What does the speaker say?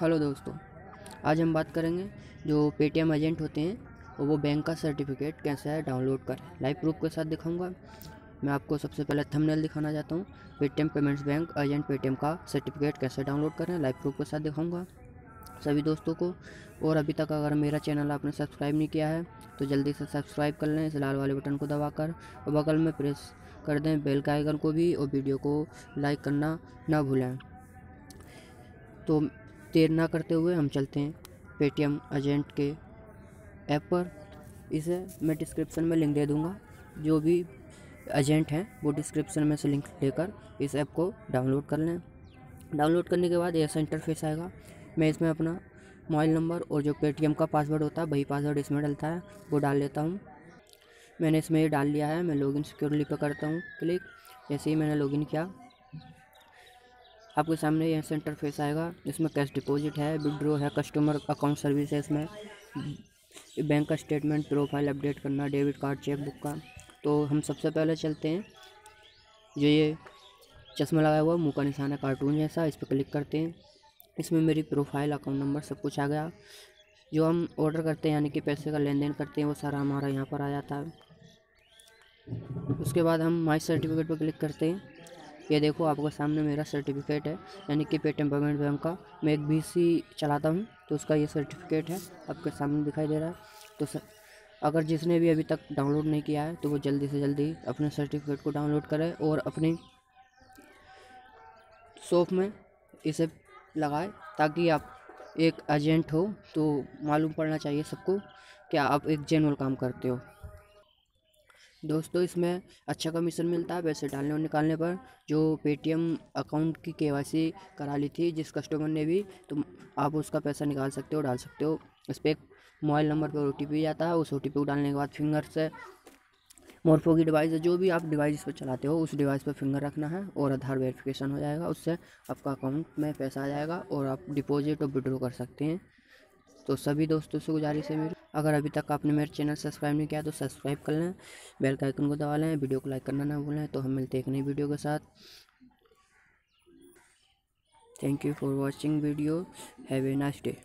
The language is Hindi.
हेलो दोस्तों, आज हम बात करेंगे जो पेटीएम एजेंट होते हैं, और वो बैंक का सर्टिफिकेट कैसे है डाउनलोड करें। लाइव प्रूफ के साथ दिखाऊँगा। मैं आपको सबसे पहले थंबनेल दिखाना चाहता हूँ। Paytm payments bank agent Paytm का सर्टिफिकेट कैसे डाउनलोड करें लाइव प्रूफ के साथ दिखाऊँगा। सभी दोस्तों को, और अभी तक अगर मेरा चैनल आपने सब्सक्राइब नहीं किया है तो जल्दी से सब्सक्राइब कर लें, इस लाल वाले बटन को दबाकर। और बगल में प्रेस कर दें बेल का आइकन को भी, और वीडियो को लाइक करना ना भूलें। तो देर ना करते हुए हम चलते हैं पेटीएम एजेंट के ऐप पर। इसे मैं डिस्क्रिप्शन में लिंक दे दूँगा। जो भी एजेंट हैं, वो डिस्क्रिप्शन में से लिंक लेकर इस ऐप को डाउनलोड कर लें। डाउनलोड करने के बाद ऐसा इंटरफेस आएगा। मैं इसमें अपना मोबाइल नंबर और जो पेटीएम का पासवर्ड होता है, वही पासवर्ड इसमें डलता है, वो डाल लेता हूँ। मैंने इसमें ये डाल लिया है। मैं लॉगिन सिक्योरली पे करता हूँ। क्लिक जैसे ही मैंने लॉगिन किया। आपके सामने ये सेंटर फेस आएगा। इसमें कैश डिपॉजिट है विड्रो है कस्टमर अकाउंट सर्विस है इसमें। बैंक का स्टेटमेंट प्रोफ़ाइल अपडेट करना डेबिट कार्ड चेक बुक का। तो हम सबसे पहले चलते हैं। जो ये चश्मा लगाया हुआ मुँह का निशान है कार्टून जैसा, इस पर क्लिक करते हैं। इसमें मेरी प्रोफ़ाइल अकाउंट नंबर सब कुछ आ गया। जो हम ऑर्डर करते हैं, यानी कि पैसे का लेन देन करते हैं, वो सारा हमारा यहाँ पर आ जाता है। उसके बाद हम माई सर्टिफिकेट पर क्लिक करते हैं। ये देखो आपके सामने मेरा सर्टिफिकेट है, यानी कि पेटीएम पेमेंट बैंक का। मैं एक बी सी चलाता हूँ तो उसका ये सर्टिफिकेट है, आपके सामने दिखाई दे रहा है। तो सर, अगर जिसने भी अभी तक डाउनलोड नहीं किया है तो वो जल्दी से जल्दी अपने सर्टिफिकेट को डाउनलोड करे और अपनी शॉप में इसे लगाए, ताकि आप एक एजेंट हो। तो मालूम पड़ना चाहिए सबको कि आप एक जेनुअल काम करते हो। दोस्तों, इसमें अच्छा कमीशन मिलता है पैसे डालने और निकालने पर, जो पेटीएम अकाउंट की के करा ली थी, जिस कस्टमर ने भी तो आप उसका पैसा निकाल सकते हो, डाल सकते हो। इस पर मोबाइल नंबर पर ओ टी जाता है, उस ओ टी को डालने के बाद फिंगर से मोरफो की डिवाइस जो भी आप डिवाइस पर चलाते हो, उस डिवाइस पर फिंगर रखना है और आधार वेरिफिकेशन हो जाएगा। उससे आपका अकाउंट में पैसा आ जाएगा और आप डिपॉजिट और विड्रॉ कर सकते हैं। तो सभी दोस्तों से गुजारिश है मेरी। अगर अभी तक आपने मेरे चैनल सब्सक्राइब नहीं किया तो सब्सक्राइब कर लें, बेल का आइकन को दबा लें, वीडियो को लाइक करना ना भूलें तो हम मिलते हैं एक नई वीडियो के साथ। Thank you for watching video have a nice day